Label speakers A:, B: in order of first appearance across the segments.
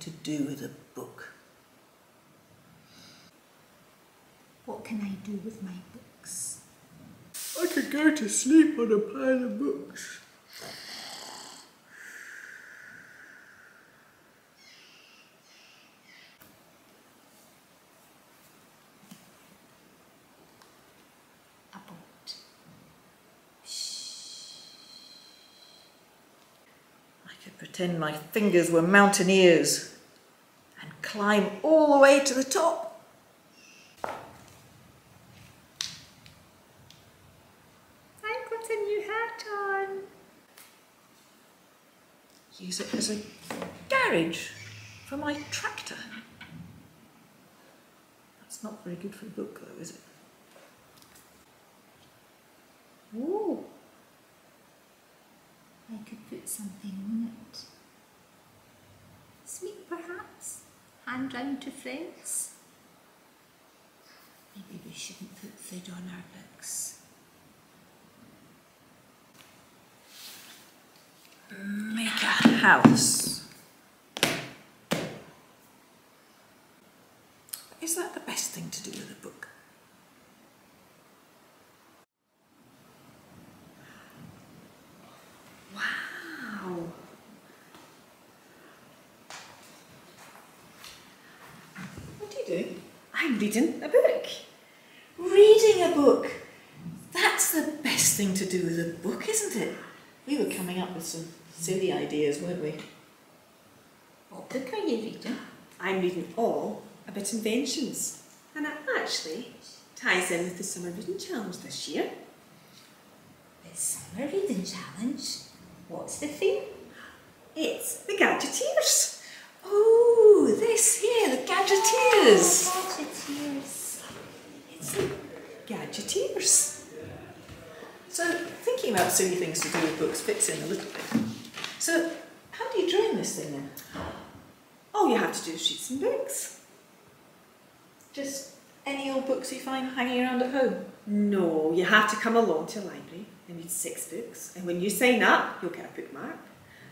A: to do with a book.
B: What can I do with my books?
A: I could go to sleep on a pile of books. I could pretend my fingers were mountaineers and climb all the way to the top.
B: I've got a new hat on.
A: Use it as a garage for my tractor. That's not very good for a book though, is it?
B: Oh. Something on it. Sweet perhaps. Hand round to friends. Maybe we shouldn't put food on our books.
A: Make a house. Is that the best thing to do with a book? Wow. What are you doing?
C: I'm reading a book.
A: Reading a book. That's the best thing to do with a book, isn't it? We were coming up with some silly ideas, weren't we?
B: What book are you reading?
C: I'm reading all about inventions. And it actually ties in with the Summer Reading Challenge this year.
B: The Summer Reading Challenge. What's the theme?
C: It's the Gadgeteers.
A: Oh, this here, the Gadgeteers.
B: Gadgeteers.
C: It's the Gadgeteers.
A: So, thinking about silly things to do with books fits in a little bit. So, how do you join this thing then?
C: All you have to do is read some books.
A: Just any old books you find hanging around at home?
C: No, you have to come along to a library and read six books. And when you sign up, you'll get a bookmark.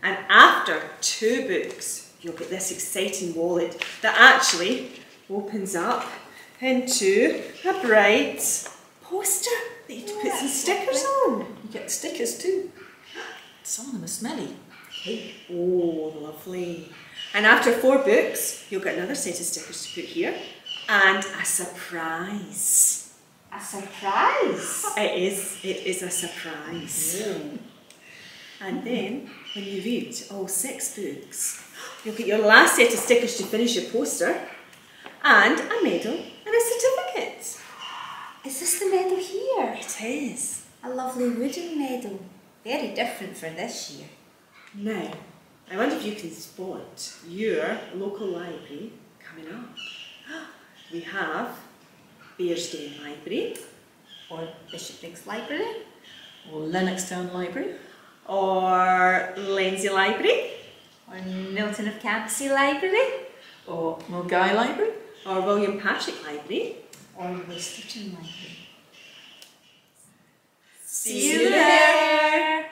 C: And after two books, you'll get this exciting wallet that actually opens up into a bright poster you have to put some stickers on.
A: You get stickers too. Some of them are smelly.
C: Oh, lovely. And after four books, you'll get another set of stickers to put here and a surprise.
B: A surprise.
C: It is, it is a surprise. And then, when you read all six books, you'll get your last set of stickers to finish your poster and a medal and a certificate.
B: Is this the medal here?
C: Is.
B: A lovely wooden medal. Very different for this year.
C: Now, I wonder if you can spot your local library coming up. We have Bearsden Library,
B: Or Bishopbriggs Library.
A: Or Lennoxtown Library.
C: or Lenzie Library,
B: Or Milton of Campsie Library.
A: Or Milngavie Library.
C: or William Patrick Library.
B: Or Westerton Library.
C: See you there!